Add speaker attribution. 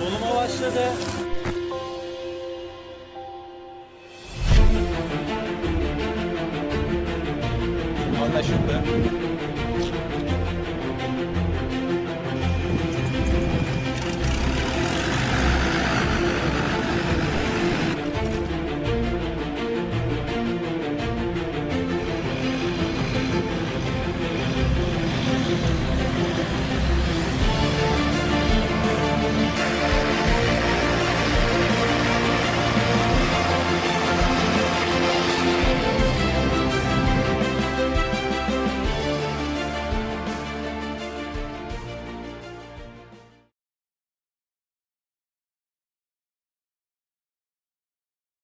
Speaker 1: Doluma başladı.
Speaker 2: Anlaşıldı.